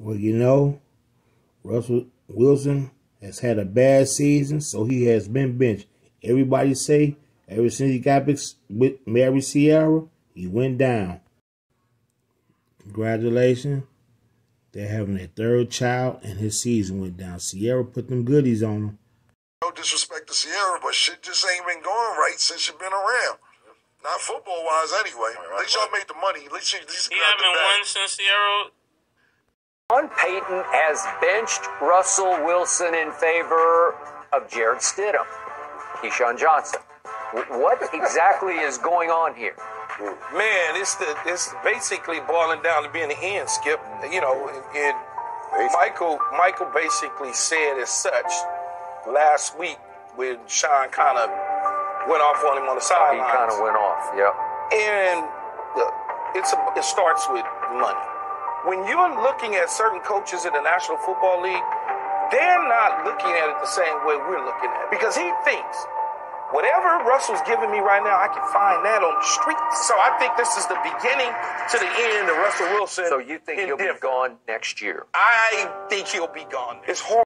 Well, you know, Russell Wilson has had a bad season, so he has been benched. Everybody say ever since he got with Mary Ciara, he went down. Congratulations. They're having their third child, and his season went down. Ciara put them goodies on him. No disrespect to Ciara, but shit just ain't been going right since you've been around. Not football wise, anyway. Right, at least y'all made the money. At least, at least he haven't won since Ciara. Sean Payton has benched Russell Wilson in favor of Jarrett Stidham, Keyshawn Johnson. What exactly is going on here? Man, it's the it's basically boiling down to being the end, Skip. You know, and Michael Michael basically said as such last week when Sean kind of went off on him on the sideline. He kind of went off, yep. And the, it's a, it starts with money. When you're looking at certain coaches in the National Football League, they're not looking at it the same way we're looking at it because he thinks Whatever Russell's giving me right now, I can find that on the street. So I think this is the beginning to the end of Russell Wilson. So you think he'll be gone next year? I think he'll be gone. It's hard.